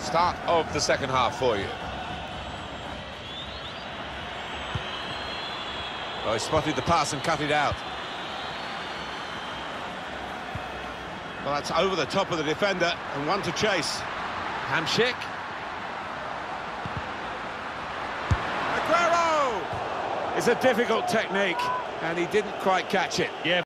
Start of the second half for you. Well, he spotted the pass and cut it out. Well, that's over the top of the defender and one to chase. Hamsik. Aguero! It's a difficult technique, and he didn't quite catch it. Yeah.